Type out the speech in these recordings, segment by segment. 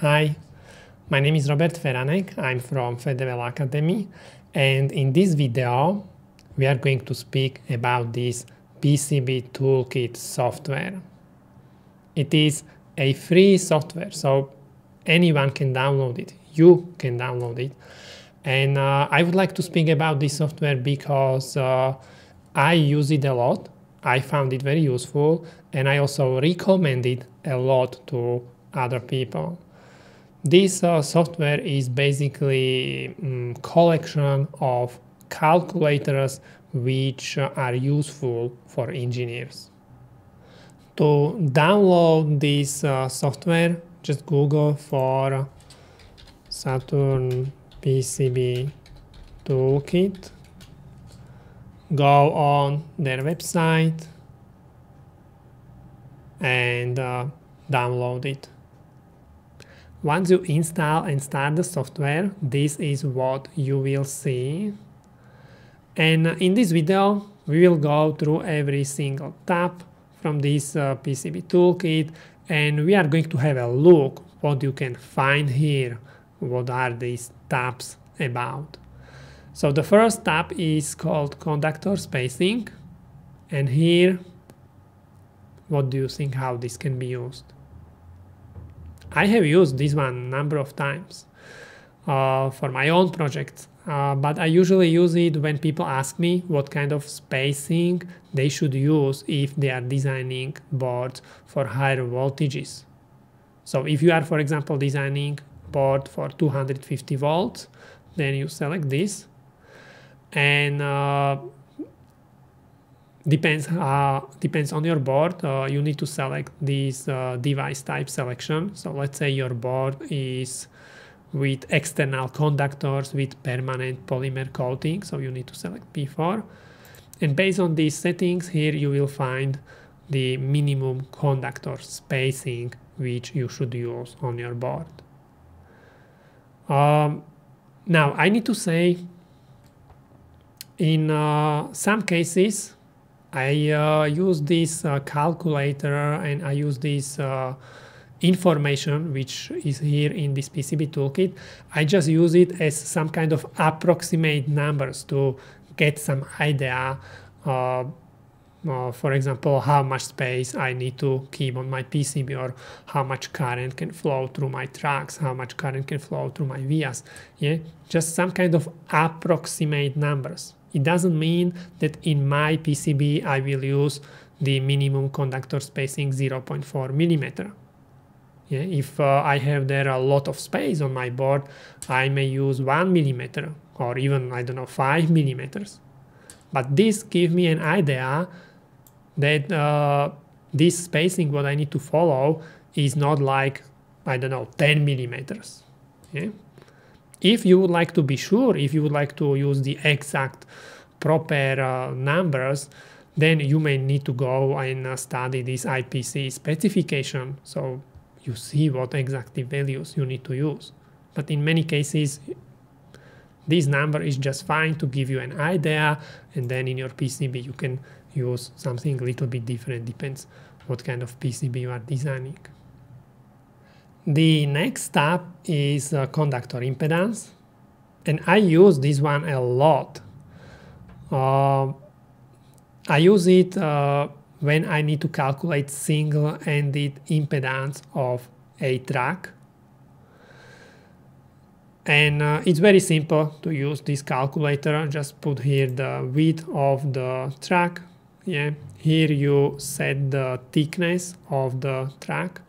Hi, my name is Robert Feranec. I'm from FEDEVEL Academy, and in this video, we are going to speak about this PCB Toolkit software. It is a free software, so anyone can download it. You can download it. And uh, I would like to speak about this software because uh, I use it a lot. I found it very useful, and I also recommend it a lot to other people. This uh, software is basically um, collection of calculators which uh, are useful for engineers. To download this uh, software, just Google for Saturn PCB Toolkit. Go on their website and uh, download it. Once you install and start the software, this is what you will see. And in this video, we will go through every single tab from this uh, PCB toolkit and we are going to have a look what you can find here, what are these tabs about. So the first tab is called conductor spacing and here what do you think how this can be used? I have used this one a number of times uh, for my own projects, uh, but I usually use it when people ask me what kind of spacing they should use if they are designing boards for higher voltages. So if you are, for example, designing board for 250 volts, then you select this. And uh, depends uh, depends on your board. Uh, you need to select this uh, device type selection. So let's say your board is with external conductors with permanent polymer coating. So you need to select P4 and based on these settings here you will find the minimum conductor spacing which you should use on your board. Um, now I need to say in uh, some cases I uh, use this uh, calculator and I use this uh, information which is here in this PCB toolkit. I just use it as some kind of approximate numbers to get some idea uh, uh, for example, how much space I need to keep on my PCB or how much current can flow through my tracks, how much current can flow through my vias. Yeah, just some kind of approximate numbers. It doesn't mean that in my PCB I will use the minimum conductor spacing 0.4 millimeter. Yeah, if uh, I have there a lot of space on my board, I may use one millimeter or even, I don't know, five millimeters. But this gives me an idea that uh, this spacing, what I need to follow, is not like, I don't know, 10 millimeters. Yeah? If you would like to be sure, if you would like to use the exact proper uh, numbers, then you may need to go and uh, study this IPC specification. So you see what exactly values you need to use. But in many cases, this number is just fine to give you an idea. And then in your PCB, you can use something a little bit different. Depends what kind of PCB you are designing. The next step is uh, conductor impedance. And I use this one a lot. Uh, I use it uh, when I need to calculate single-ended impedance of a track. And uh, it's very simple to use this calculator. Just put here the width of the track. Yeah, here you set the thickness of the track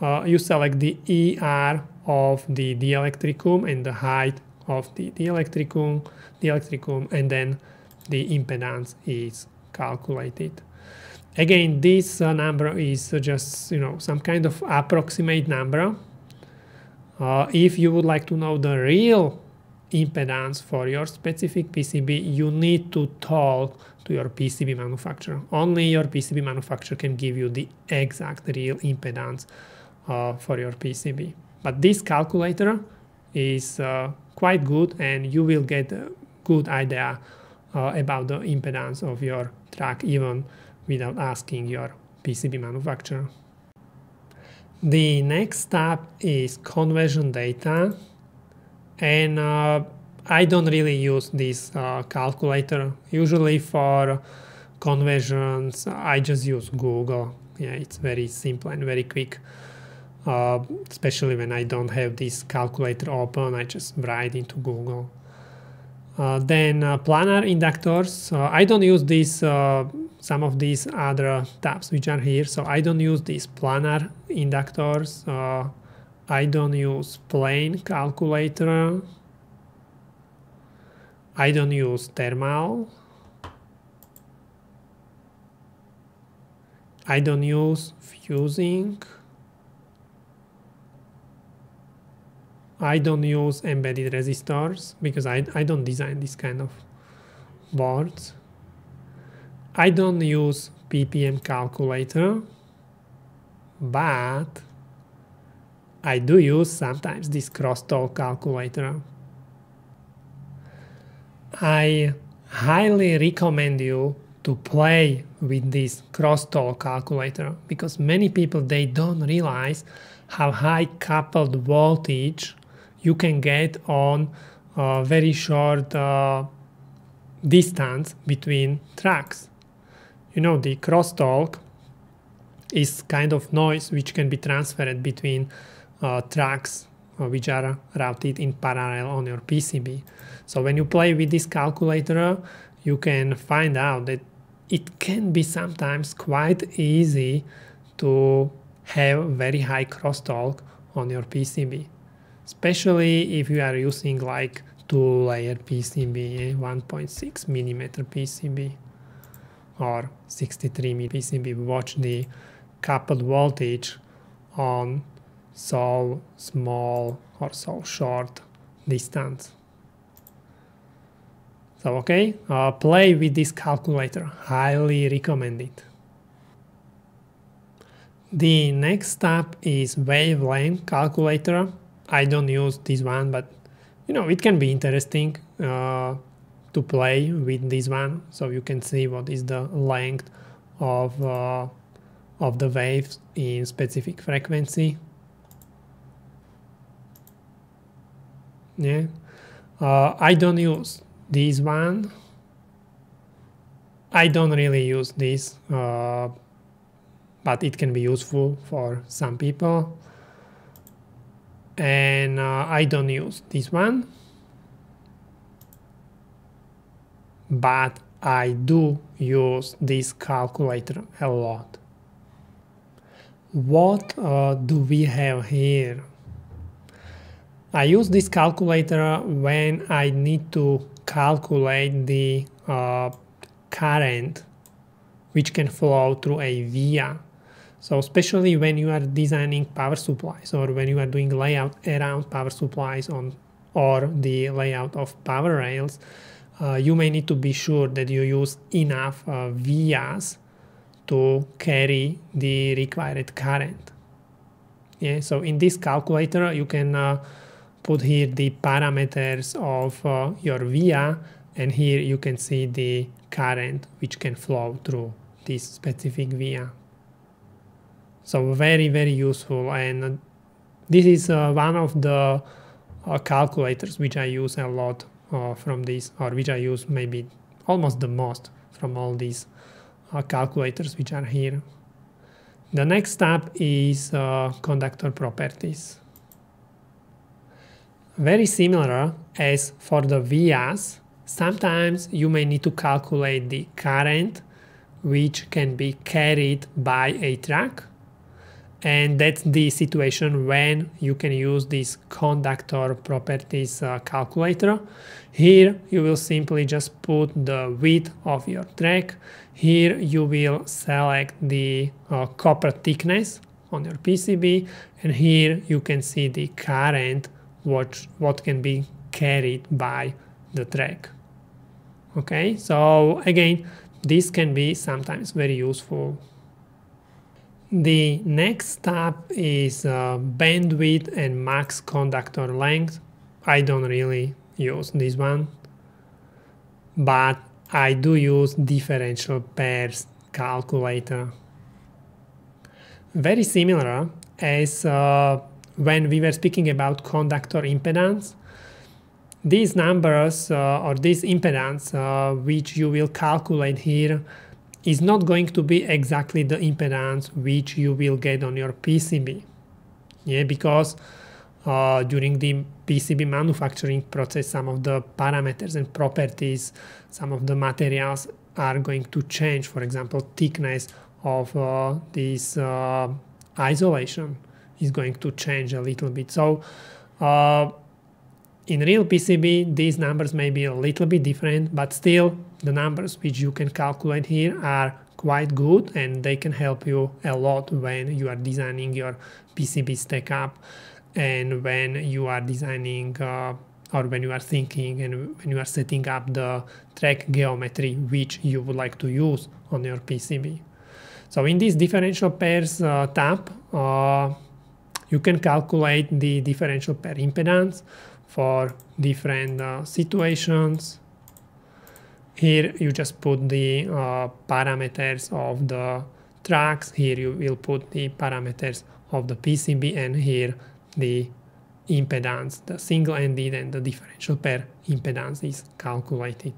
uh, you select the ER of the dielectricum and the height of the dielectricum, dielectricum and then the impedance is calculated. Again, this uh, number is uh, just you know some kind of approximate number. Uh, if you would like to know the real impedance for your specific PCB, you need to talk to your PCB manufacturer. Only your PCB manufacturer can give you the exact real impedance uh, for your PCB. But this calculator is uh, quite good and you will get a good idea uh, about the impedance of your track even without asking your PCB manufacturer. The next step is conversion data and uh, I don't really use this uh, calculator. Usually for conversions, I just use Google. Yeah, it's very simple and very quick. Uh, especially when I don't have this calculator open, I just write into Google. Uh, then uh, planar inductors, uh, I don't use these, some of these other tabs which are here. So I don't use these planar inductors. I don't use plane calculator. I don't use thermal. I don't use fusing. I don't use embedded resistors because I, I don't design this kind of boards. I don't use PPM calculator, but I do use sometimes this crosstalk calculator. I highly recommend you to play with this crosstalk calculator because many people they don't realize how high coupled voltage you can get on a very short uh, distance between tracks. You know, the crosstalk is kind of noise which can be transferred between uh, tracks uh, which are routed in parallel on your PCB. So when you play with this calculator, you can find out that it can be sometimes quite easy to have very high crosstalk on your PCB especially if you are using like two layer PCB, 1.6 millimeter PCB or 63 mm PCB. Watch the coupled voltage on so small or so short distance. So okay, uh, play with this calculator, highly recommend it. The next step is wavelength calculator. I don't use this one, but you know it can be interesting uh, to play with this one, so you can see what is the length of uh, of the waves in specific frequency. Yeah, uh, I don't use this one. I don't really use this, uh, but it can be useful for some people and uh, I don't use this one but I do use this calculator a lot. What uh, do we have here? I use this calculator when I need to calculate the uh, current which can flow through a via so especially when you are designing power supplies or when you are doing layout around power supplies on or the layout of power rails, uh, you may need to be sure that you use enough uh, vias to carry the required current. Yeah, so in this calculator you can uh, put here the parameters of uh, your via and here you can see the current which can flow through this specific via. So very, very useful. And this is uh, one of the uh, calculators which I use a lot uh, from this, or which I use maybe almost the most from all these uh, calculators which are here. The next step is uh, conductor properties. Very similar as for the vias, sometimes you may need to calculate the current which can be carried by a track and that's the situation when you can use this conductor properties uh, calculator. Here you will simply just put the width of your track. Here you will select the uh, copper thickness on your PCB and here you can see the current what, what can be carried by the track. Okay, so again, this can be sometimes very useful the next step is uh, bandwidth and max conductor length. I don't really use this one, but I do use differential pairs calculator. Very similar as uh, when we were speaking about conductor impedance. These numbers uh, or this impedance uh, which you will calculate here is not going to be exactly the impedance which you will get on your PCB. Yeah, because uh, during the PCB manufacturing process, some of the parameters and properties, some of the materials are going to change. For example, thickness of uh, this uh, isolation is going to change a little bit. So uh, in real PCB, these numbers may be a little bit different, but still the numbers which you can calculate here are quite good and they can help you a lot when you are designing your PCB stack up and when you are designing uh, or when you are thinking and when you are setting up the track geometry which you would like to use on your PCB. So in this differential pairs uh, tab, uh, you can calculate the differential pair impedance for different uh, situations. Here you just put the uh, parameters of the tracks. Here you will put the parameters of the PCB and here the impedance, the single-ended and the differential pair impedance is calculated.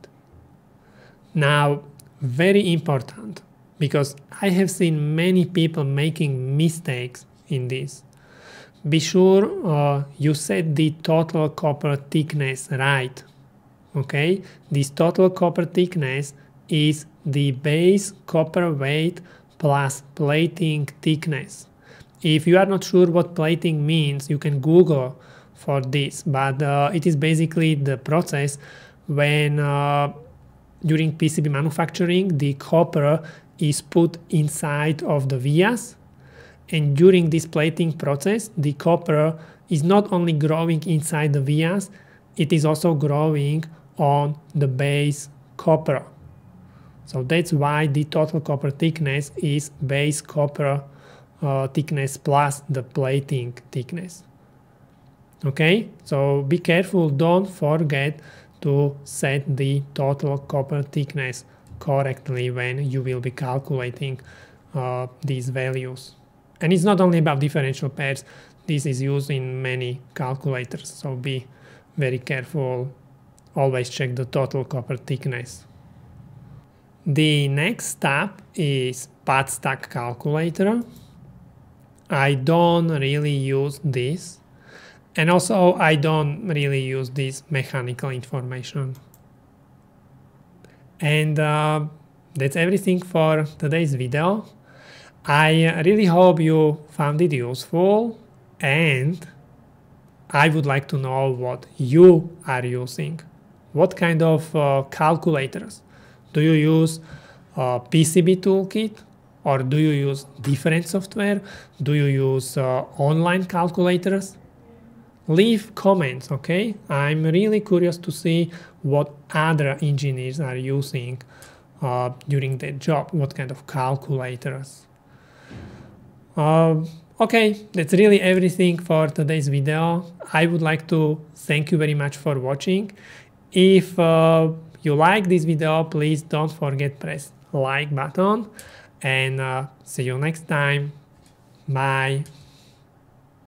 Now, very important, because I have seen many people making mistakes in this. Be sure uh, you set the total copper thickness right. Okay, this total copper thickness is the base copper weight plus plating thickness. If you are not sure what plating means, you can Google for this, but uh, it is basically the process when uh, during PCB manufacturing the copper is put inside of the vias and during this plating process the copper is not only growing inside the vias it is also growing on the base copper so that's why the total copper thickness is base copper uh, thickness plus the plating thickness. Okay, so be careful, don't forget to set the total copper thickness correctly when you will be calculating uh, these values. And it's not only about differential pairs, this is used in many calculators, so be very careful, always check the total copper thickness. The next step is padstack calculator. I don't really use this. And also I don't really use this mechanical information. And uh, that's everything for today's video. I really hope you found it useful and I would like to know what you are using. What kind of uh, calculators? Do you use uh, PCB toolkit or do you use different software? Do you use uh, online calculators? Leave comments, okay? I'm really curious to see what other engineers are using uh, during their job, what kind of calculators. Uh, okay, that's really everything for today's video. I would like to thank you very much for watching. If uh, you like this video, please don't forget press like button and uh, see you next time. Bye.